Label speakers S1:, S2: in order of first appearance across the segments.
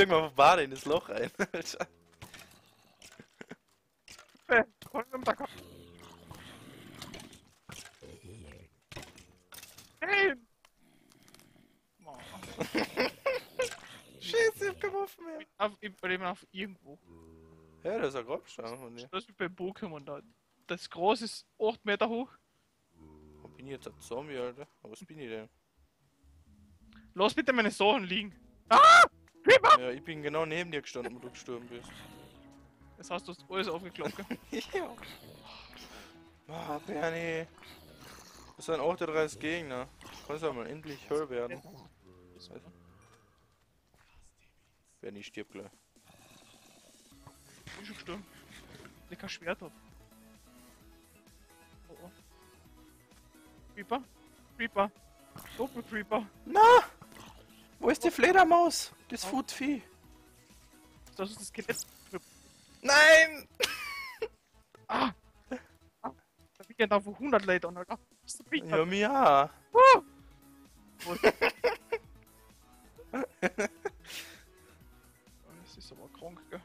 S1: Fliegen wir auf Bade in das Loch rein. Alter.
S2: Äh. Nein! Oh,
S1: Scheiße, ich hab Waffen mehr.
S2: auf, ich bin auf irgendwo.
S1: Ja, das ist ein Grabstein von dir.
S2: Das ist wie bei Pokémon da. Das Groß ist 8 Meter hoch.
S1: Wo bin ich jetzt ein Zombie, Alter? Was bin ich denn?
S2: Lass bitte meine Sachen liegen. Ah! Creeper!
S1: Ja, ich bin genau neben dir gestanden, wo du gestorben bist.
S2: Das heißt, du hast alles aufgeklappt. gell?
S1: ja. Ah, Bernie. Das sind 38 Gegner. Kannst du mal endlich höher werden. Bernie stirbt gleich.
S2: Ich bin schon gestorben. Ich kein Schwert hab. Oh oh. Creeper? Creeper? Doppel Creeper?
S1: Na! Wo ist die Fledermaus? Das Foodvieh.
S2: Das ist das Skelett.
S1: Nein!
S2: Ah! Da liegen da wo 100 Leute und da ist der Creeper.
S1: Ja, mir ja.
S2: Uh! Das ist aber krank, gell?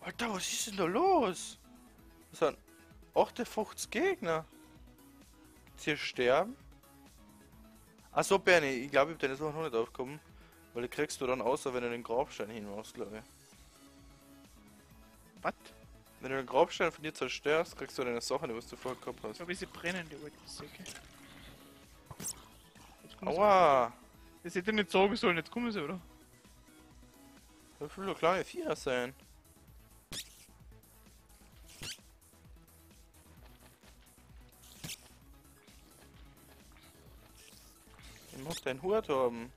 S1: Alter, was ist denn da los? Das sind 58 Gegner. Gibt's hier sterben? Achso, Bernie, ich glaube, ich hab deine Sache noch nicht aufgekommen. Weil die kriegst du dann außer, wenn du den Grabstein hinmachst, glaube ich.
S2: Was?
S1: Wenn du den Grabstein von dir zerstörst, kriegst du deine Sachen, die was du vorher gehabt
S2: Ich
S1: hast.
S2: glaube, sie brennen, die alten Säcke.
S1: Aua!
S2: Das hätte ich nicht sagen sollen, jetzt kommen sie, oder?
S1: Da viele kleine Viecher sein. Ich muss deinen Hut haben.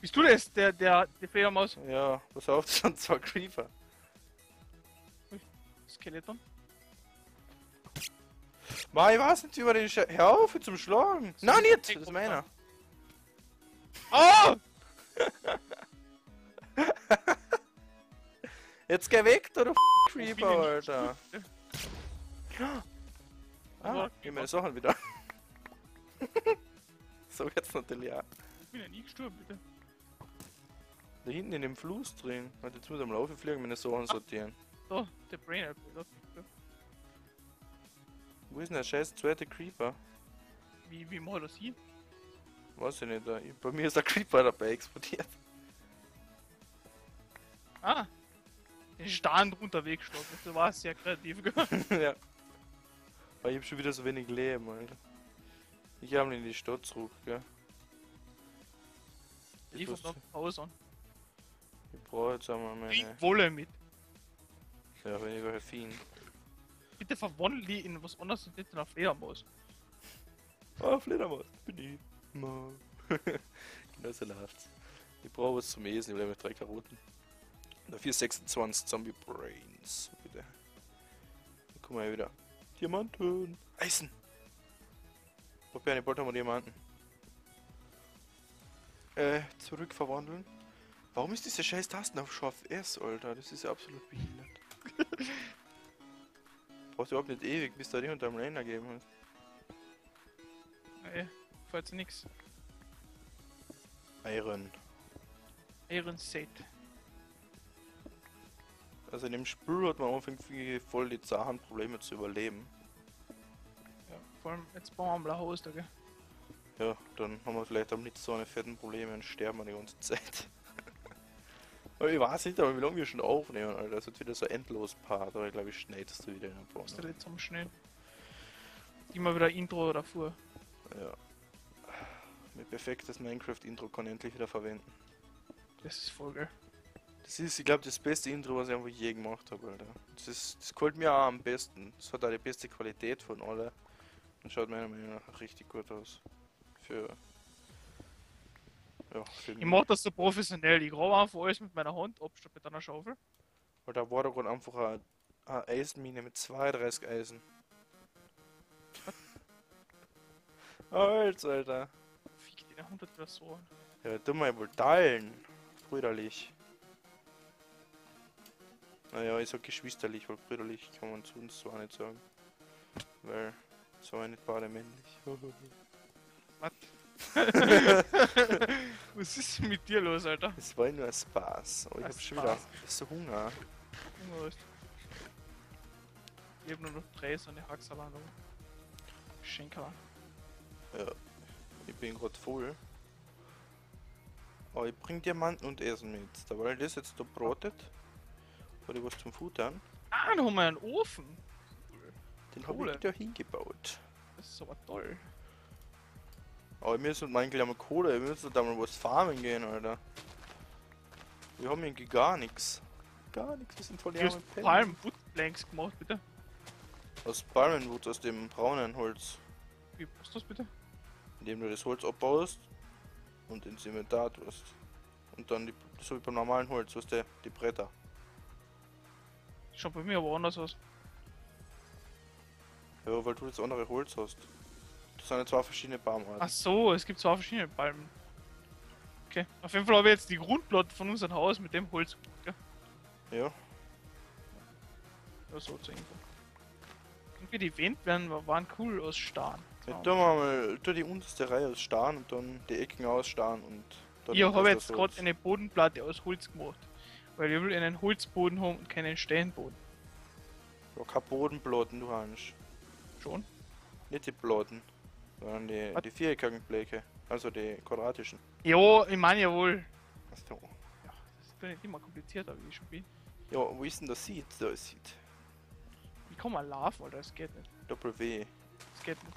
S2: Bist du das, der, der, die Fledermaus?
S1: Ja, pass auf, das sind zwei Creeper.
S2: Skeleton?
S1: Ma, ich weiß nicht über den Sche Hör auf zum Schlagen! Nein, nicht! Das ist meiner.
S2: Oh!
S1: Jetzt geh weg, du F Creeper,
S2: ich?
S1: Alter. Ah, gib meine Sachen wieder. so jetzt natürlich auch.
S2: Ich bin ja nie gestorben, bitte.
S1: Da hinten in dem Fluss drin. Warte, jetzt muss ich am Laufe fliegen, meine Sachen sortieren.
S2: So, der Brain Apple.
S1: Wo ist denn der scheiß zweite Creeper?
S2: Wie, wie macht das hin?
S1: Weiß ich nicht, da- bei mir ist der Creeper dabei explodiert.
S2: Ah! Den Stand runterweg geschlagen. Das war sehr kreativ, gell?
S1: ja. Aber ich hab schon wieder so wenig Leben, Alter. Ich habe in die Stadt zurück, gell.
S2: Ich
S1: Ich,
S2: muss noch Pause an.
S1: ich brauche jetzt einmal meine.
S2: Wolle mit.
S1: Ja, wenn ich welche Fien.
S2: Bitte verwandle die in was anderes und nicht in eine Fledermaus.
S1: Ah, Fledermaus, bin ich. Genau so läuft's. Ich brauche was zum Essen, ich will mit drei Karotten. Dafür 26 Zombie Brains. Bitte. Dann guck mal wieder. Diamanten. Eisen. Probieren, ich wollte mal Diamanten. Äh, zurückverwandeln. Warum ist diese scheiß Tasten auf Scharf S, Alter? Das ist ja absolut behindert. Brauchst du überhaupt nicht ewig, bis da die unter dem Rainer geben hast.
S2: Nee, falls nix.
S1: Iron.
S2: Iron Set.
S1: Also in dem Spiel hat man viel- voll die zachen Probleme zu überleben.
S2: Vor allem jetzt bauen wir ein Haus da, gell?
S1: Ja, dann haben wir vielleicht auch nicht so eine fetten Probleme und sterben wir die ganze Zeit. aber ich weiß nicht, aber wie lange wir schon aufnehmen, Alter. Das wird wieder so endlos Part, aber ich glaube, ich schneidest du wieder in.
S2: Was der letzte am Schnell. Immer wieder Intro davor.
S1: Ja. Mein perfektes Minecraft-Intro kann ich endlich wieder verwenden.
S2: Das ist voll geil.
S1: Das ist, ich glaube, das beste Intro, was ich einfach je gemacht habe, Alter. Das, ist, das gefällt mir auch am besten. Das hat auch die beste Qualität von alle. Und schaut meiner Meinung nach richtig gut aus. Für. Ja, für
S2: Ich mach das so professionell. Ich grabe einfach alles mit meiner Hand ab, statt mit einer Schaufel.
S1: Weil da war da gerade einfach eine, eine Eisenmine mit 32 Eisen. Alter, Alter.
S2: Fick die 100 Personen.
S1: Ja, du mal wohl teilen. Brüderlich. Naja, ich sag geschwisterlich, weil brüderlich kann man zu uns zwar nicht sagen. Weil, so nicht beide männlich.
S2: Was? Was ist denn mit dir los, Alter?
S1: Es war nur ein Spaß. Aber ich hab schon wieder
S2: Spaß.
S1: so Hunger.
S2: Hunger Ich hab nur noch drei so eine Hacksalat. Schenker.
S1: Ich bin gerade voll. Aber ich bring Diamanten und Essen mit. Da weil das jetzt da brotet. Oder was zum Futtern.
S2: Ah, da haben wir einen Ofen.
S1: Den habe
S2: Kohle.
S1: ich da hingebaut.
S2: Das ist aber toll.
S1: Aber wir müssen eigentlich einmal Kohle, wir müssen da mal was farmen gehen, Alter. Wir haben irgendwie gar nichts. Gar nichts, wir sind voll die.
S2: Palmwoodplanks gemacht, bitte.
S1: Aus Palmenwut, aus dem braunen Holz.
S2: Wie machst du das bitte?
S1: Indem du das Holz abbaust und ins Inventar tust. Und dann die, so wie beim normalen Holz, was der, die Bretter.
S2: Schaut bei mir aber anders aus.
S1: Ja, weil du das andere Holz hast. Das sind ja zwei verschiedene Baumarten.
S2: Ach so, es gibt zwei verschiedene Palmen. Okay, auf jeden Fall habe ich jetzt die Grundplatte von unserem Haus mit dem Holz gell?
S1: Ja,
S2: Ja, so zur Info. Irgendwie die Wände werden, waren cool aus Stahl.
S1: ja tun wir mal tu die unterste Reihe aus Starn und dann die Ecken aus Starn und dann
S2: Ich habe jetzt gerade eine Bodenplatte aus Holz gemacht. Weil ich will einen Holzboden haben und keinen Steinboden.
S1: Ja, kein Bodenplatten, du hast.
S2: Schon?
S1: Nicht die Platten, sondern die,
S2: Was?
S1: die viereckigen. Also die quadratischen.
S2: Ja, ich meine jawohl.
S1: Achso.
S2: Ja, das ist doch nicht immer komplizierter, wie ich schon bin.
S1: Ja, wo ist denn das Seed? Da ist Seed.
S2: Wie kann man laufen, Alter? Das geht nicht.
S1: Doppel W.
S2: Das geht nicht.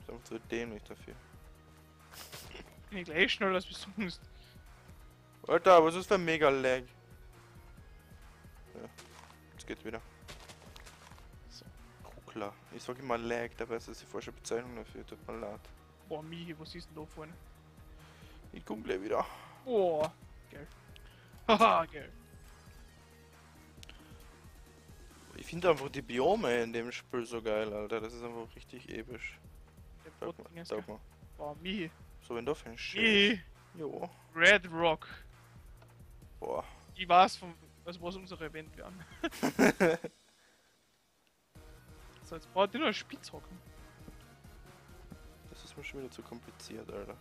S1: Ist einfach zu dämlich dafür.
S2: Bin ich gleich schneller als bis sonst.
S1: Alter, was ist für ein mega Lag? Ja, jetzt geht's wieder. Ruckler. Ich sag immer Lag, dabei ist das die falsche Bezeichnung dafür. Tut mir leid.
S2: Boah, Michi, was ist denn da vorne?
S1: Ich komm gleich wieder.
S2: Boah, geil. Haha, geil.
S1: Ich finde einfach die Biome in dem Spiel so geil, Alter. Das ist einfach richtig episch.
S2: Der
S1: Sag mal, sag mal.
S2: Boah, Michi.
S1: So, wenn da für ein.
S2: Michi.
S1: Jo.
S2: Red Rock.
S1: Boah.
S2: Ich weiß von, also was unsere Event werden. so, jetzt braucht ihr nur Spitzhocken.
S1: Das ist mir schon wieder zu kompliziert, Alter.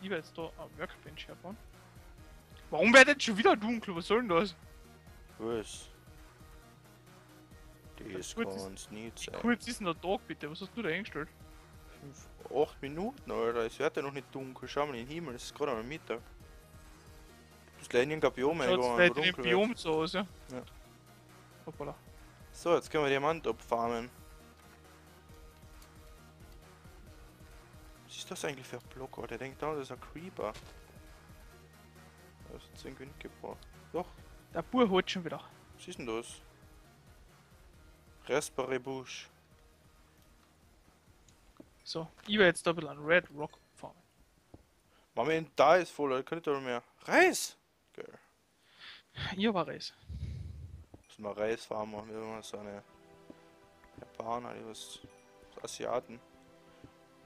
S2: Ich werde jetzt da am Workbench herbauen. Warum wird jetzt schon wieder dunkel? Was soll denn das?
S1: Was? Das
S2: ist-
S1: kann's nicht sein.
S2: kurz ist denn der Tag bitte? Was hast du da eingestellt?
S1: Fünf, acht Minuten, Alter. Es wird ja noch nicht dunkel. Schau mal in den Himmel, es ist gerade am Mittag. Du musst gleich in den
S2: Schaut
S1: gehen,
S2: vielleicht
S1: wo
S2: in
S1: wird.
S2: Biom so aus, ja?
S1: Ja.
S2: Hoppala.
S1: So, jetzt können wir Diamant abfarmen. Was ist das eigentlich für ein Block, Alter? Der denkt da, das ist ein Creeper. Das ist irgendwie nicht gebraucht.
S2: Der Bur holt schon wieder.
S1: Was ist denn das? Raspberry Bush.
S2: So, ich werde jetzt da ein bisschen an Red Rock fahren.
S1: Mama, da ist voll, Alter. Kann ich da noch mehr? Reis! Geil.
S2: Ich auch Reis.
S1: Müssen wir Reis farmen, wir haben so eine Japaner, die was Asiaten.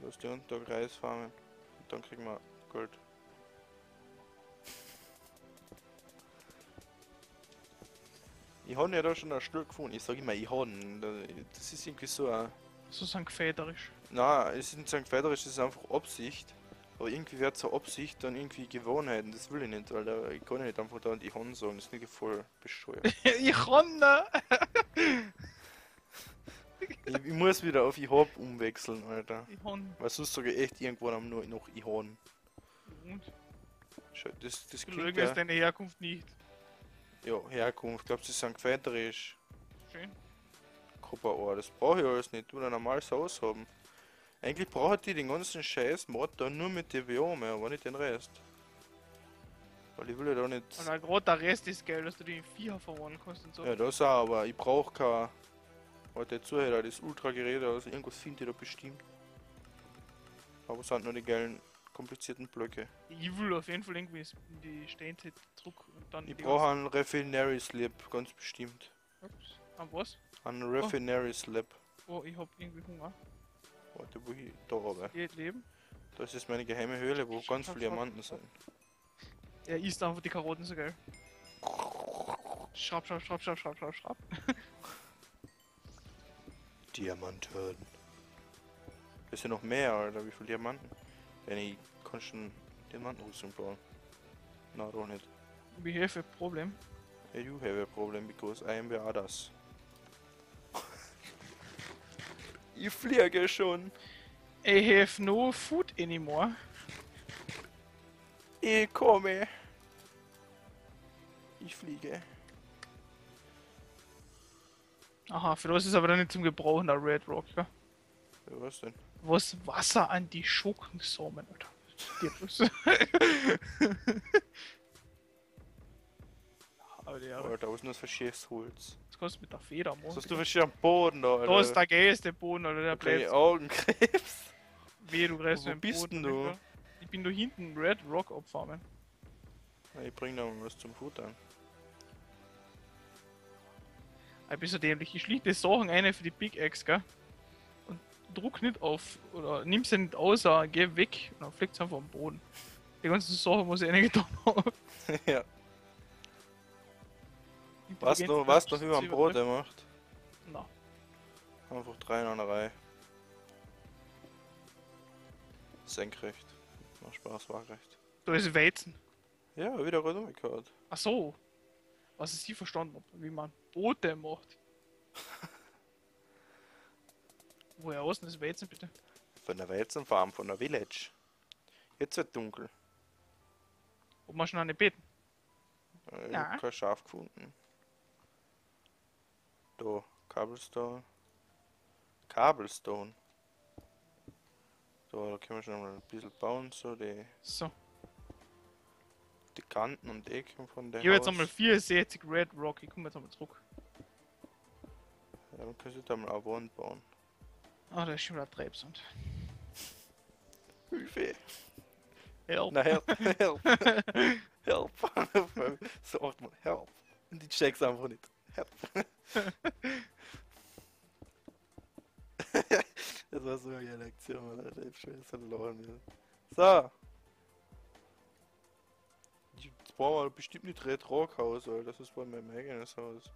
S1: Die was den Tag Reis farmen. Und dann kriegen wir Gold. Ich habe ja da schon ein Stück gefunden. Ich sage immer, ich habe. Das ist irgendwie so ein.
S2: So sind gefederisch.
S1: Nein, es ist nicht so ein Gefäderisch, es ist einfach Absicht. Aber irgendwie wird so Absicht dann irgendwie Gewohnheiten. Das will ich nicht, weil da, ich kann nicht einfach da die Hand sagen. Das ist nicht voll bescheuert.
S2: ich kann ne?
S1: ich, ich muss wieder auf ich hab umwechseln, Alter.
S2: Ich kann.
S1: Weil sonst sage ich echt irgendwann am nur noch ich han.
S2: Und?
S1: Schau, Das, das
S2: Du
S1: klingt
S2: lügst
S1: ja,
S2: deine Herkunft nicht.
S1: ja, Herkunft. Glaubst du, das ist ein Gefäderisch?
S2: Schön.
S1: Kupperohr. Das brauche ich alles nicht. Du ein normales Haus haben. Eigentlich braucht die den ganzen Scheiß Mod da nur mit den Biome, aber nicht den Rest. Weil ich will ja da nicht.
S2: Und gerade der Rest ist geil, dass du die in Viecher verwandeln kannst und so.
S1: Ja, das auch, aber ich brauche kein. Heute Zuhörer, das Ultra-Gerät, also irgendwas finde ich da bestimmt. Aber es sind nur die geilen, komplizierten Blöcke.
S2: Ich will auf jeden Fall irgendwie die Steinzeit zurück und dann
S1: Ich
S2: die
S1: brauche einen Refinery Slip, ganz bestimmt.
S2: Ups. An was?
S1: Einen Refinery Slip.
S2: Oh, ich hab irgendwie Hunger.
S1: Warte, wo ich da habe.
S2: Geht leben.
S1: Das ist meine geheime Höhle, wo ganz
S2: Schau,
S1: viele. Diamanten sind.
S2: Er isst einfach die Karotten so geil. Schraub, schraub, schraub, schraub, schraub, schraub, schraub.
S1: Diamanten. Das sind noch mehr, Alter. Wie viele Diamanten? Wenn ich kann schon Diamantenrüstung bauen. Na, doch nicht.
S2: We have a problem.
S1: Yeah, you have a problem because I am the others. Ich fliege schon.
S2: I have no food anymore.
S1: Ich komme. Ich fliege.
S2: Aha, für das ist aber dann nicht zum Gebrauchen der Red Rock, ja?
S1: Ja, was denn?
S2: Was Wasser an die Schurkensamen, Alter.
S1: Alter, was ist das für scheiß Holz?
S2: das kannst du mit der Feder machen.
S1: Was hast du für scheiß Boden da, Alter?
S2: Da ist der geilste Boden, oder der bleibt.
S1: Augenkrebs.
S2: Weh, du greifst dem
S1: bist
S2: Boden
S1: denn du?
S2: rüber. Ich bin da hinten Red Rock abfarmen.
S1: Na, Ich bring da mal was zum Futtern.
S2: Ich bin so dämlich. Ich schlichte Sachen eine für die Big Axe, gell? Und druck nicht auf, oder nimm sie nicht aus, sondern geh weg. Und dann fliegt es einfach am Boden. Die ganzen Sachen muss ich eine getan haben.
S1: ja. Was noch, was noch, wie man Brote macht?
S2: Na,
S1: Einfach drei in einer Reihe. Senkrecht. Macht Spaß, waagrecht.
S2: da ist Weizen.
S1: Ja, wieder gerade umgekehrt.
S2: Ach so. Was ich sie verstanden habe, wie man Brote macht. Woher aus denn das Weizen bitte?
S1: Von der Weizenfarm, von der Village. Jetzt wird dunkel.
S2: Ob man schon eine beten?
S1: Äh, Ich
S2: Ja.
S1: hab kein Schaf gefunden. Da, Cobblestone. Cobblestone. So, da können wir schon mal ein bisschen bauen, so die,
S2: So.
S1: die Kanten und Ecken von der
S2: Ich habe jetzt einmal 64 Red Rock. Ich komme jetzt einmal zurück.
S1: Ja, dann kannst du da mal eine Wand bauen.
S2: Ah, da ist schon wieder Treibsand.
S1: Hilfe!
S2: Help.
S1: Na, help, help, help. so oft mal, help. Und die check's einfach nicht. Das war so eine geile Aktion, Alter. Ich hab schon so verloren. Ja. So. Jetzt brauchen wir bestimmt nicht Red Rock Haus, Alter. Das ist bei meinem eigenes Haus.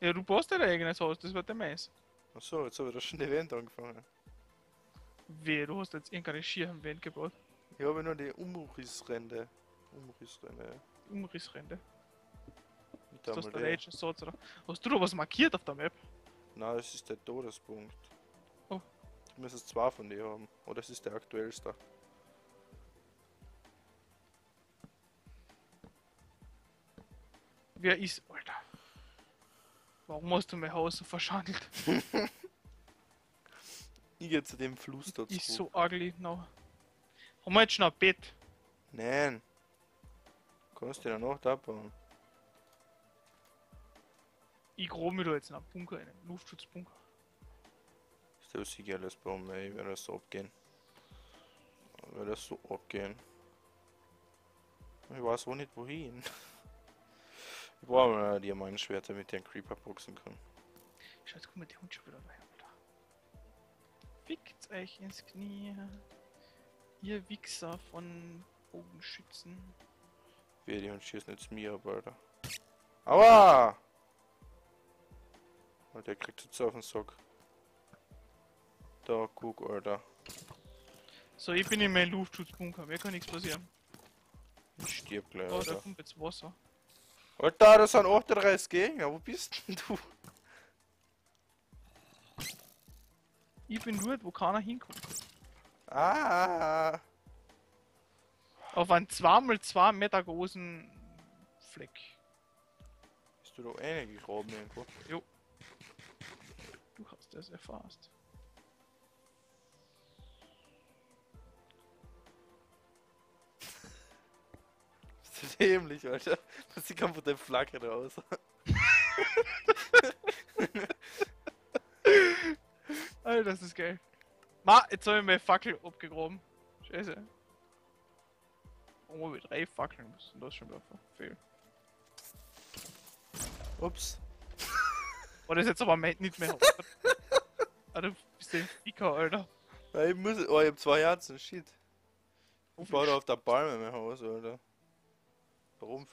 S2: Ja, du baust dein eigenes Haus, das wird der Mais.
S1: Achso, jetzt habe ich das schon Event angefangen.
S2: Wehe, du hast jetzt irgendeine Schier am Wind gebaut.
S1: Ich habe nur die Umrissrände. Umrissrände, ja.
S2: Ist das
S1: einmal
S2: der. Legend Swords oder? Hast du da was markiert auf der Map?
S1: Nein, das ist der Todespunkt.
S2: Oh.
S1: Du müsstest zwei von dir haben. Oder das ist der aktuellste.
S2: Wer ist, Alter? Warum hast du mein Haus so verschandelt?
S1: Ich gehe zu dem Fluss dazu.
S2: Ist so ugly, no. Haben wir jetzt schon ein Bett?
S1: Nein. Kannst du dir noch da bauen.
S2: Ich grabe mir da jetzt in einen Bunker, einen Luftschutzbunker.
S1: Ist der sicher alles bauen, ey. Ich werde das so abgehen. Ich werde das so abgehen. Ich weiß auch nicht wohin. Ich brauche mal Diamantschwert, damit einen Creeper boxen kann.
S2: Scheiße, guck mal, der Hund schon wieder bei, Alter. Fickt euch ins Knie. Ihr Wichser von Bogenschützen.
S1: Wer die und schießt nicht mir Alter. Aua! Und der kriegt jetzt auf den Sack. Da, guck, Alter.
S2: So, ich bin in meinem Luftschutzbunker, mir kann nichts passieren.
S1: Ich stirb gleich,
S2: Oh, da kommt jetzt Wasser.
S1: Alter, das sind 38 Gegner. Wo bist denn du?
S2: Ich bin dort, wo keiner hinkommt.
S1: Ah!
S2: Auf einen 2x2 Meter großen Fleck.
S1: Bist du da reingegraben irgendwo?
S2: Du hast das erfasst.
S1: Bist du dämlich, Alter? Das sieht einfach deine Flagge raus.
S2: Alter, das ist geil. Ma, jetzt habe ich meine Fackel abgegraben. Scheiße. Oh, mit drei Fackeln müssen das schon wieder verfehlen.
S1: Ups.
S2: War das jetzt aber nicht mehr. Alter, du bist ein Ficker, Alter.
S1: Ja, ich muss. Oh, ich hab zwei Herzen, shit. Ich
S2: viel
S1: baue da auf der Palme mein Haus, Alter. Warum